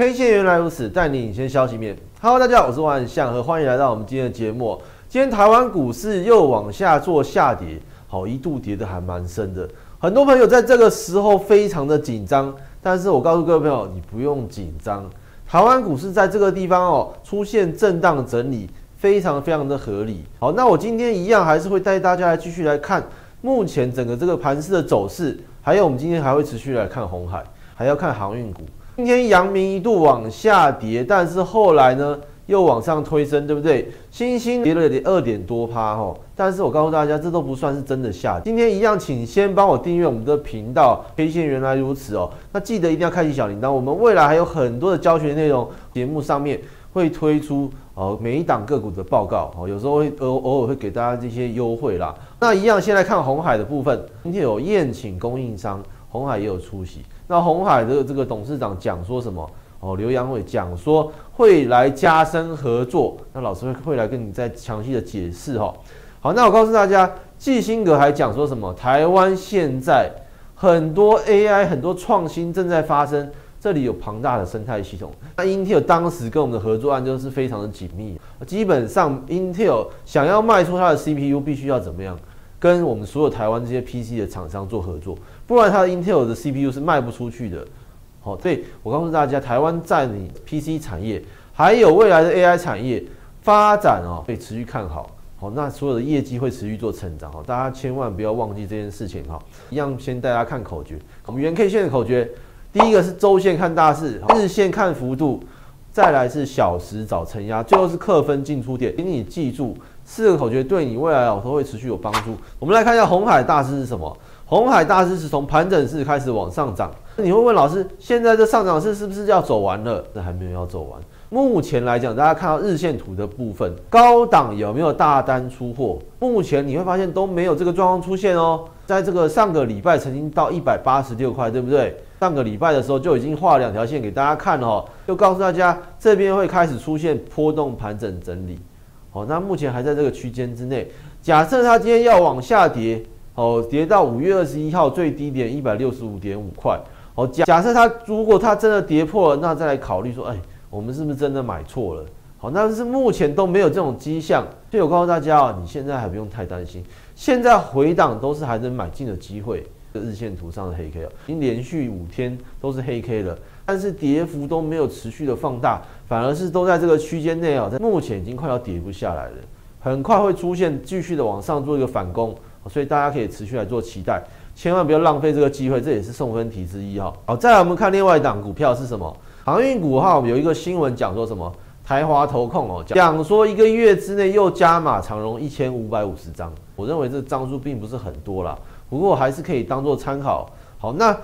K 线原来如此，带你领先消息面。Hello，大家好，我是万象和欢迎来到我们今天的节目。今天台湾股市又往下做下跌，好一度跌的还蛮深的。很多朋友在这个时候非常的紧张，但是我告诉各位朋友，你不用紧张。台湾股市在这个地方哦出现震荡整理，非常非常的合理。好，那我今天一样还是会带大家来继续来看目前整个这个盘势的走势，还有我们今天还会持续来看红海，还要看航运股。今天阳明一度往下跌，但是后来呢又往上推升，对不对？星星跌了二点多趴哈，但是我告诉大家，这都不算是真的下跌。今天一样，请先帮我订阅我们的频道，K 线原来如此哦。那记得一定要开启小铃铛，我们未来还有很多的教学内容，节目上面会推出哦每一档个股的报告哦，有时候会偶偶尔会给大家这些优惠啦。那一样，先来看红海的部分，今天有宴请供应商，红海也有出席。那红海的这个董事长讲说什么？哦，刘洋伟讲说会来加深合作。那老师会会来跟你再详细的解释哈。好，那我告诉大家，季辛格还讲说什么？台湾现在很多 AI 很多创新正在发生，这里有庞大的生态系统。那 Intel 当时跟我们的合作案就是非常的紧密，基本上 Intel 想要卖出它的 CPU，必须要怎么样？跟我们所有台湾这些 PC 的厂商做合作。不然，它的 Intel 的 CPU 是卖不出去的。好，所以我告诉大家，台湾在你 PC 产业，还有未来的 AI 产业发展哦，会持续看好。好，那所有的业绩会持续做成长。好，大家千万不要忘记这件事情。哈，一样先带大家看口诀。我们原 K 线的口诀，第一个是周线看大势，日线看幅度，再来是小时找承压，最后是克分进出点。请你记住四个口诀，对你未来哦都会持续有帮助。我们来看一下红海大师是什么。红海大师是从盘整式开始往上涨，那你会问老师，现在这上涨势是不是要走完了？那还没有要走完。目前来讲，大家看到日线图的部分，高档有没有大单出货？目前你会发现都没有这个状况出现哦。在这个上个礼拜曾经到一百八十六块，对不对？上个礼拜的时候就已经画两条线给大家看了，就告诉大家这边会开始出现波动盘整整理。好，那目前还在这个区间之内。假设它今天要往下跌。哦，跌到五月二十一号最低点一百六十五点五块。哦，假假设它如果它真的跌破了，那再来考虑说，哎，我们是不是真的买错了？好，那是目前都没有这种迹象，所以我告诉大家啊，你现在还不用太担心。现在回档都是还能买进的机会。日线图上的黑 K 啊，已经连续五天都是黑 K 了，但是跌幅都没有持续的放大，反而是都在这个区间内啊，在目前已经快要跌不下来了，很快会出现继续的往上做一个反攻。所以大家可以持续来做期待，千万不要浪费这个机会，这也是送分题之一哈。好，再来我们看另外一档股票是什么？航运股哈，有一个新闻讲说什么？台华投控哦，讲说一个月之内又加码长荣一千五百五十张。我认为这张数并不是很多啦，不过还是可以当做参考。好，那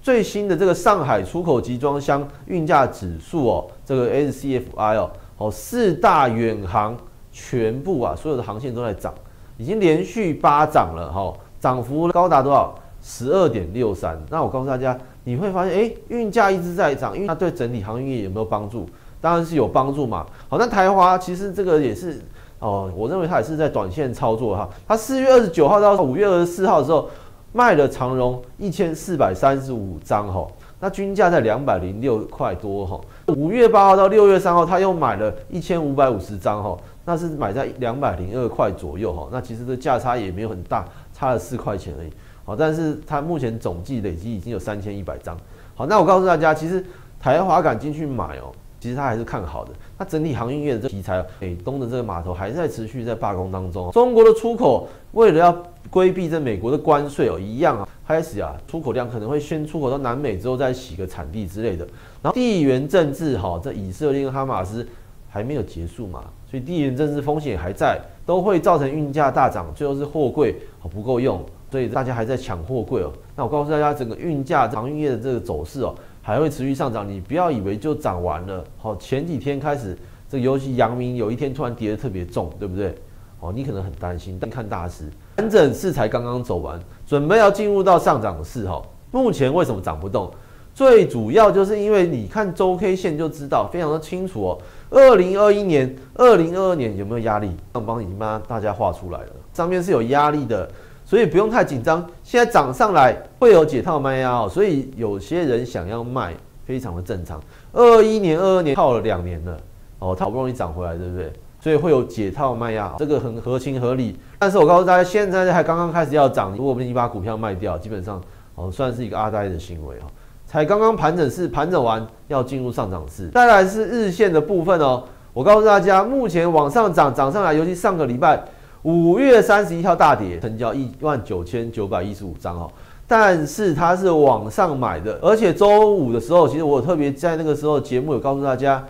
最新的这个上海出口集装箱运价指数哦，这个 SCFI 哦，哦四大远航全部啊，所有的航线都在涨。已经连续八涨了哈，涨幅高达多少？十二点六三。那我告诉大家，你会发现，哎，运价一直在涨，因为它对整体航运业有没有帮助？当然是有帮助嘛。好，那台华其实这个也是哦，我认为它也是在短线操作哈。它四月二十九号到五月二十四号的时候卖了长荣一千四百三十五张哈，那均价在两百零六块多哈。五月八号到六月三号，他又买了一千五百五十张哈。那是买在两百零二块左右哈，那其实这价差也没有很大，差了四块钱而已。好，但是它目前总计累积已经有三千一百张。好，那我告诉大家，其实台华敢进去买哦，其实它还是看好的。那整体航运业的这题材，美东的这个码头还在持续在罢工当中。中国的出口为了要规避这美国的关税哦，一样啊，开始啊出口量可能会先出口到南美之后再洗个产地之类的。然后地缘政治哈，这以色列跟哈马斯还没有结束嘛。所以地缘政治风险还在，都会造成运价大涨，最后是货柜哦不够用，所以大家还在抢货柜哦。那我告诉大家，整个运价航运业的这个走势哦，还会持续上涨。你不要以为就涨完了，好，前几天开始，这个尤其阳明有一天突然跌得特别重，对不对？哦，你可能很担心，但看大势，盘整市才刚刚走完，准备要进入到上涨的市哈。目前为什么涨不动？最主要就是因为你看周 K 线就知道，非常的清楚哦。二零二一年、二零二二年有没有压力？上方已经帮大家画出来了，上面是有压力的，所以不用太紧张。现在涨上来会有解套卖压哦，所以有些人想要卖，非常的正常。二一年、二二年套了两年了，哦，它好不容易涨回来，对不对？所以会有解套卖压，这个很合情合理。但是我告诉大家，现在还刚刚开始要涨，如果你把股票卖掉，基本上哦算是一个阿呆的行为哦。才刚刚盘整是盘整完，要进入上涨市。再来是日线的部分哦，我告诉大家，目前往上涨涨上来，尤其上个礼拜五月三十一号大跌，成交一万九千九百一十五张哦。但是它是网上买的，而且周五的时候，其实我特别在那个时候节目有告诉大家。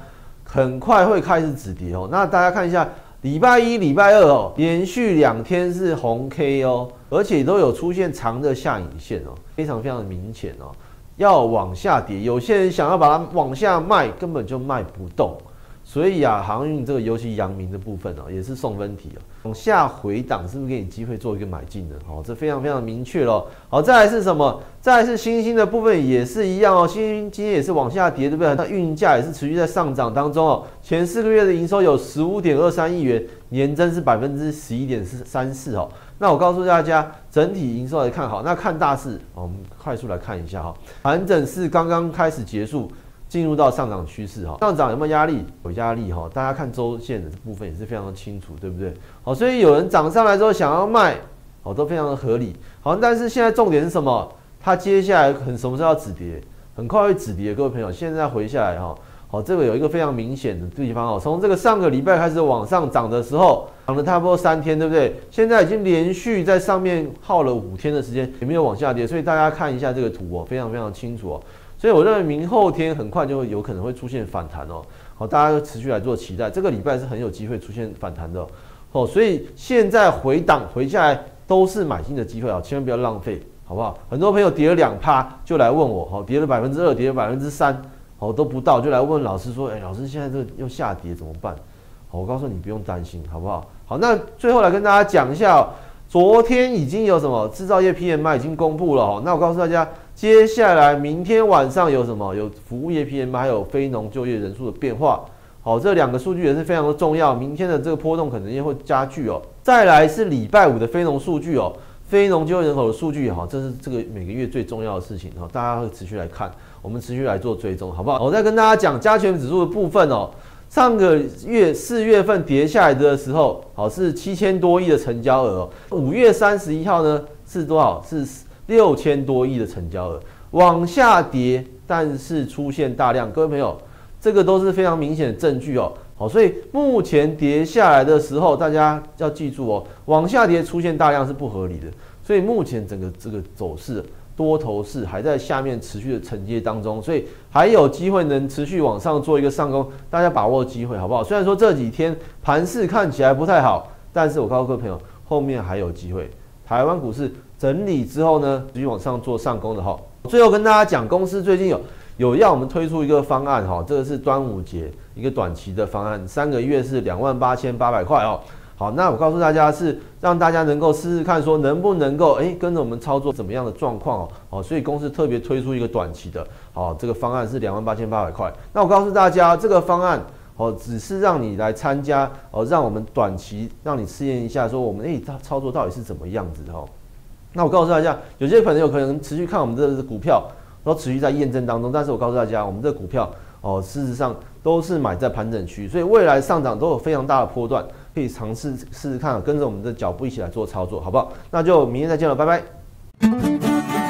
很快会开始止跌哦，那大家看一下，礼拜一、礼拜二哦，连续两天是红 K 哦，而且都有出现长的下影线哦，非常非常的明显哦，要往下跌，有些人想要把它往下卖，根本就卖不动。所以啊，航运这个尤其阳明的部分哦，也是送分题啊，往下回档是不是给你机会做一个买进的？哦，这非常非常明确咯。好，再来是什么？再来是新兴的部分也是一样哦，新兴今天也是往下跌，对不对？那运价也是持续在上涨当中哦。前四个月的营收有十五点二三亿元，年增是百分之十一点四三四哦。那我告诉大家，整体营收来看好，那看大势，我们快速来看一下哈，盘整是刚刚开始结束。进入到上涨趋势哈，上涨有没有压力？有压力哈，大家看周线的这部分也是非常的清楚，对不对？好，所以有人涨上来之后想要卖，好，都非常的合理。好，但是现在重点是什么？它接下来很什么时候要止跌？很快会止跌，各位朋友，现在回下来哈，好，这个有一个非常明显的地方哦，从这个上个礼拜开始往上涨的时候，涨了差不多三天，对不对？现在已经连续在上面耗了五天的时间，也没有往下跌，所以大家看一下这个图哦，非常非常清楚哦。所以我认为明后天很快就会有可能会出现反弹哦，好，大家持续来做期待，这个礼拜是很有机会出现反弹的哦，所以现在回档回下来都是买进的机会啊，千万不要浪费，好不好？很多朋友跌了两趴就来问我，好，跌了百分之二，跌了百分之三，好都不到就来问老师说，哎，老师现在这又下跌怎么办？好，我告诉你不用担心，好不好？好，那最后来跟大家讲一下，昨天已经有什么制造业 PMI 已经公布了哦，那我告诉大家。接下来明天晚上有什么？有服务业 PMI 还有非农就业人数的变化。好，这两个数据也是非常的重要。明天的这个波动可能也会加剧哦。再来是礼拜五的非农数据哦，非农就业人口的数据哈，这是这个每个月最重要的事情哈，大家会持续来看，我们持续来做追踪，好不好？我再跟大家讲加权指数的部分哦。上个月四月份跌下来的时候，好是七千多亿的成交额。五月三十一号呢是多少？是。六千多亿的成交额往下跌，但是出现大量，各位朋友，这个都是非常明显的证据哦。好，所以目前跌下来的时候，大家要记住哦，往下跌出现大量是不合理的。所以目前整个这个走势多头市还在下面持续的承接当中，所以还有机会能持续往上做一个上攻，大家把握机会好不好？虽然说这几天盘势看起来不太好，但是我告诉各位朋友，后面还有机会。台湾股市。整理之后呢，继续往上做上攻的哈。最后跟大家讲，公司最近有有要我们推出一个方案哈，这个是端午节一个短期的方案，三个月是两万八千八百块哦。好，那我告诉大家是让大家能够试试看，说能不能够诶跟着我们操作怎么样的状况哦。好，所以公司特别推出一个短期的，好，这个方案是两万八千八百块。那我告诉大家，这个方案哦，只是让你来参加哦，让我们短期让你试验一下，说我们诶操操作到底是怎么样子的哈。那我告诉大家，有些朋友可能持续看我们这股票，都持续在验证当中。但是我告诉大家，我们这股票哦，事实上都是买在盘整区，所以未来上涨都有非常大的波段，可以尝试试试看，跟着我们的脚步一起来做操作，好不好？那就明天再见了，拜拜。